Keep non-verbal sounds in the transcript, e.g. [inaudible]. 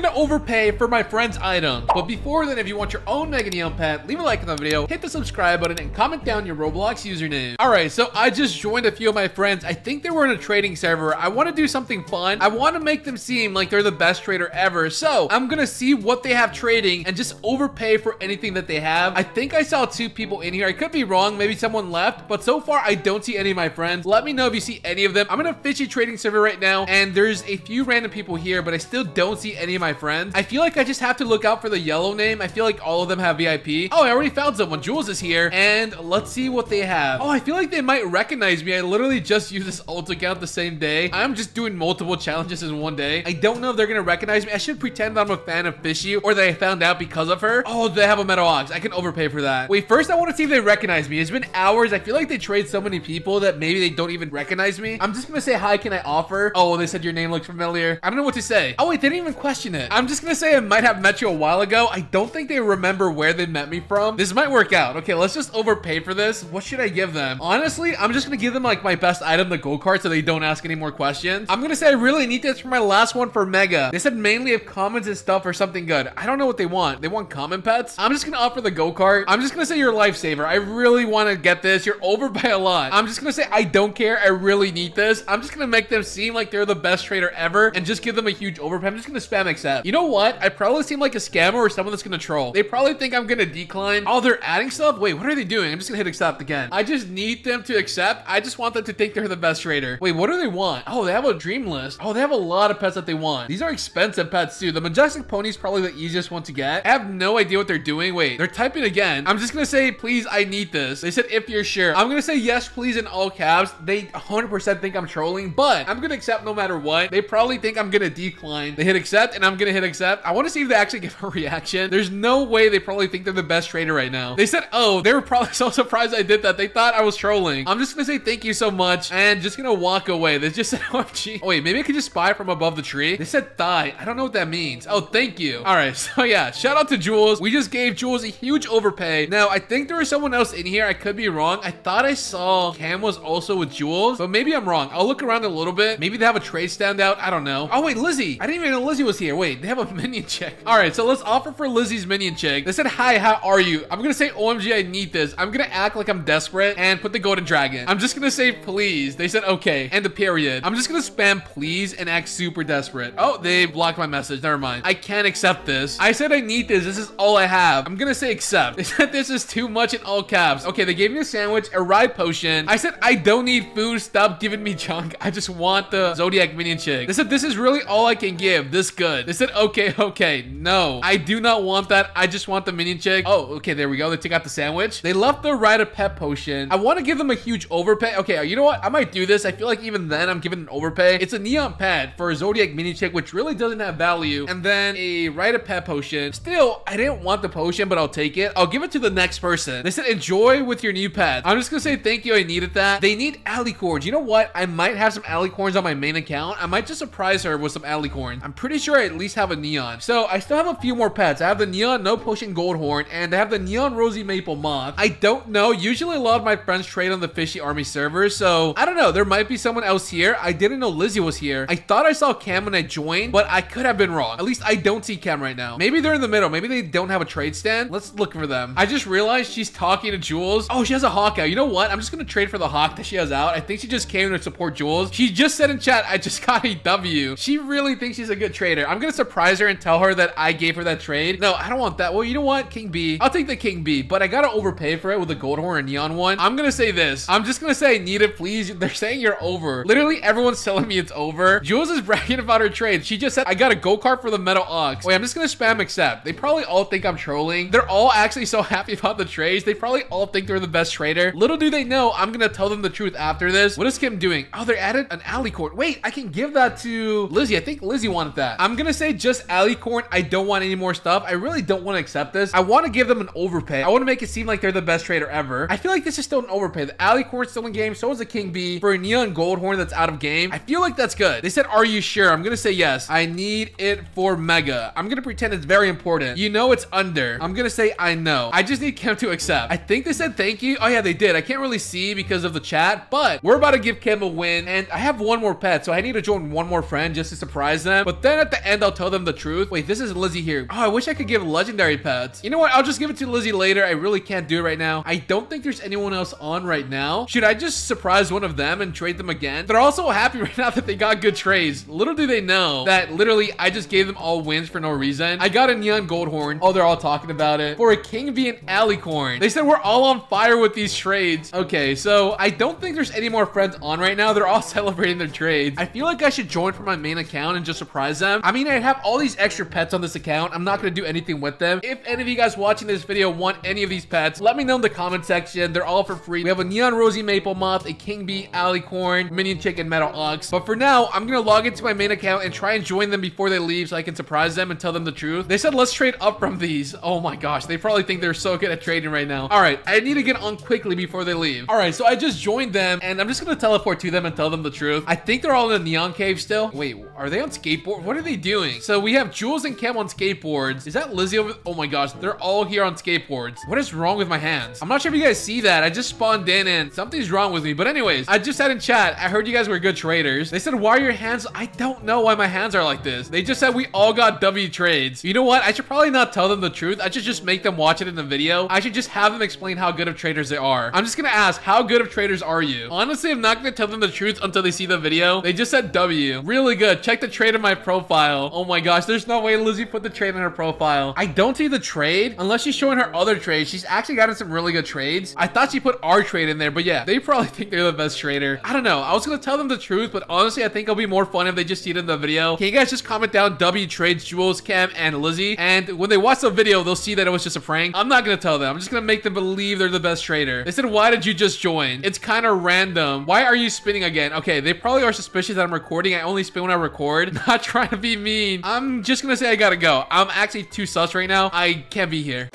gonna overpay for my friend's item. But before then, if you want your own Mega Neon pet, leave a like on the video, hit the subscribe button, and comment down your Roblox username. All right, so I just joined a few of my friends. I think they were in a trading server. I want to do something fun. I want to make them seem like they're the best trader ever. So I'm gonna see what they have trading and just overpay for anything that they have. I think I saw two people in here. I could be wrong. Maybe someone left, but so far I don't see any of my friends. Let me know if you see any of them. I'm in a fishy trading server right now, and there's a few random people here, but I still don't see any of my friends. I feel like I just have to look out for the yellow name. I feel like all of them have VIP. Oh, I already found someone. Jules is here, and let's see what they have. Oh, I feel like they might recognize me. I literally just used this alt account the same day. I'm just doing multiple challenges in one day. I don't know if they're gonna recognize me. I should pretend that I'm a fan of Fishy, or that I found out because of her. Oh, they have a Metal Ox. I can overpay for that. Wait, first I want to see if they recognize me. It's been hours. I feel like they trade so many people that maybe they don't even recognize me. I'm just gonna say, hi, can I offer? Oh, they said your name looks familiar. I don't know what to say. Oh, wait, they didn't even question it. I'm just gonna say I might have met you a while ago. I don't think they remember where they met me from. This might work out. Okay, let's just overpay for this. What should I give them? Honestly, I'm just gonna give them like my best item, the go kart, so they don't ask any more questions. I'm gonna say I really need this for my last one for Mega. They said mainly if commons and stuff or something good. I don't know what they want. They want common pets? I'm just gonna offer the go kart. I'm just gonna say you're a lifesaver. I really want to get this. You're over [laughs] by a lot. I'm just gonna say I don't care. I really need this. I'm just gonna make them seem like they're the best trader ever and just give them a huge overpay. I'm just gonna spam accept. You know what? I probably seem like a scammer or someone that's gonna troll. They probably think I'm gonna decline. Oh, they're adding stuff? Wait, what are they doing? I'm just gonna hit accept again. I just need them to accept. I just want them to think they're the best trader. Wait, what do they want? Oh, they have a dream list. Oh, they have a lot of pets that they want. These are expensive pets too. The Majestic Pony is probably the easiest one to get. I have no idea what they're doing. Wait, they're typing again. I'm just gonna say, please, I need this. They said, if you're sure. I'm gonna say yes, please, in all caps. They 100% think I'm trolling, but I'm gonna accept no matter what. They probably think I'm gonna decline. They hit accept, and I'm gonna hit accept. I wanna see if they actually [laughs] give a reaction. There's no way they probably think they're the best trader right now. They said, oh, they were probably [laughs] so surprised I did that. They thought I was trolling. I'm just gonna say thank you so much, and just gonna walk away. They just [laughs] said, oh, OMG. Oh, wait, maybe I could just spy from above the tree. They said thigh. I don't know what that means. Oh, thank you. All right, so yeah, shout out to Jules. We just gave Jules a huge overpay. Now, I think there was someone else in here. I could be wrong. I thought I saw Cam was also with Jules, but maybe I'm wrong. I'll look around a little bit. Maybe they have a trade stand out. I don't know. Oh, wait, Lizzie. I didn't even know Lizzie was here. Wait, they have a [laughs] minion chick. All right, so let's offer for Lizzie's minion chick. They said, hi, how are you? I'm gonna say, OMG, I need this. I'm gonna act like I'm desperate and put the golden dragon. I'm just gonna say, please. They said, okay, and the period. I'm just gonna spam please and act super desperate. Oh, they blocked my message. Never mind. I can't accept this. I said I need this. This is all I have. I'm gonna say accept. [laughs] They said this is too much in all caps. Okay, they gave me a sandwich, a ride potion. I said I don't need food. Stop giving me [laughs] junk. I just want the Zodiac minion chick. They said this is really all I can give. This good. They said okay, okay. No, I do not want that. I just want the minion chick. Oh, okay, there we go. They took out the sandwich. They left the ride a pet potion. I want to give them a huge overpay. Okay, uh, you know what? I might do this. I feel like even then I'm giving an overpay. It's a neon pet for a Zodiac minion chick, which really doesn't have value. And then a ride a pet potion. Still, I didn't want the potion, but I'll take it. I'll give it to the next person. They said enjoy with your new pet. I'm just gonna say thank you. I needed that. They need alicorns. You know what? I might have some alicorns on my main account. I might just surprise her with some alicorns. I'm pretty sure I least have a neon. So I still have a few more pets. I have the neon no potion goldhorn and I have the neon rosy maple moth. I don't know. Usually a lot of my friends trade on the fishy army server. So I don't know. There might be someone else here. I didn't know Lizzie was here. I thought I saw Cam when I joined, but I could have been wrong. At least I don't see Cam right now. Maybe they're in the middle. Maybe they don't have a trade stand. Let's look for them. I just realized she's talking to Jules. Oh, she has a hawk out. You know what? I'm just going to trade for the hawk that she has out. I think she just came to support Jules. She just said in chat, I just got a W. She really thinks she's a good trader. I'm going to surprise her and tell her that I gave her that trade. No, I don't want that. Well, you know what? King Bee. I'll take the King Bee, but I got to overpay for it with a gold horn and neon one. I'm to say this. I'm just to say, need it, please. They're saying you're over. Literally, everyone's telling me it's over. Jules is [laughs] bragging about her trade. She just said, I got a go kart for the metal ox. Wait, I'm just to spam accept. They probably all think I'm trolling. They're all actually so [laughs] happy about the trades. They probably all think they're the best trader. Little do they know, I'm to tell them the truth after this. What is Kim doing? Oh, they added an alicorn. Wait, I can give that to Lizzie. I think Lizzie wanted that. I'm to say just alicorn. I don't want any more stuff. I really don't want to accept this. I want to give them an overpay. I want to make it seem like they're the best trader ever. I feel like this is still an overpay. The alicorn's still in game. So is the King Bee. For a Neon Gold Horn that's out of game. I feel like that's good. They said, are you sure? I'm going to say yes. I need it for Mega. I'm going to pretend it's very important. You know it's under. I'm going to say I know. I just need Kim to accept. I think they said thank you. Oh yeah, they did. I can't really see because of the chat, but we're about to give Kim a win. And I have one more pet, so I need to join one more friend just to surprise them. But then at the end, I'll I'll tell them the truth. Wait, this is Lizzie here. Oh, I wish I could give legendary pets. You know what? I'll just give it to Lizzie later. I really can't do it right now. I don't think there's anyone else on right now. Should I just surprise one of them and trade them again? They're also happy [laughs] right now that they got good trades. Little do they know that literally I just gave them all wins for no reason. I got a Neon Goldhorn. Oh, they're all talking about it. For a King Bee and Alicorn. They said we're all on fire with these trades. Okay, so I don't think there's any more friends on right now. They're all [laughs] celebrating their trades. I feel like I should join from my main account and just surprise them. I mean, I have all these extra pets on this account. I'm not going to do anything with them. If any of you guys watching this video want any of these pets, let me know in the comment section. They're all for free. We have a Neon Rosy Maple Moth, a King Bee, Alicorn, Minion Chicken, Metal Ox. But for now, I'm going to log into my main account and try and join them before they leave so I can surprise them and tell them the truth. They said let's trade up from these. Oh my gosh, they probably think they're so good at trading right now. All right, I need to get on quickly before they leave. All right, so I just joined them and I'm just going to teleport to them and tell them the truth. I think they're all in the Neon Cave still. Wait, are they on skateboard? What are they doing? So we have Jules and Cam on skateboards. Is that Lizzie over? Oh my gosh, they're all here on skateboards. What is wrong with my hands? I'm not sure if you guys see that. I just spawned in and something's wrong with me. But anyways, I just said in chat, I heard you guys were good traders. They said, why are your hands? I don't know why my hands are like this. They just said we all got W trades. You know what? I should probably not tell them the truth. I should just make them watch it in the video. I should just have them explain how good of traders they are. I'm just gonna ask, how good of traders are you? Honestly, I'm not gonna tell them the truth until they see the video. They just said W. Really good. Check the trade in my profile. Oh my gosh, there's no way Lizzie put the trade in her profile. I don't see the trade unless she's showing her other trades. She's actually gotten some really good trades. I thought she put our trade in there, but yeah, they [laughs] probably think they're the best trader. I don't know. I was gonna tell them the truth, but honestly, I think it'll be more fun if they just see it in the video. Can you guys just comment down W trades Jules, Cam, and Lizzie? And when they watch the video, they'll see that it was just a prank. I'm not gonna tell them. I'm just gonna make them believe they're the best trader. They said, why did you just join? It's kind of random. Why are you spinning again? Okay, they probably are suspicious that I'm recording. I only spin when I record. [laughs] Not trying to be mean. I'm just gonna say I gotta go. I'm actually too sus right now. I can't be here.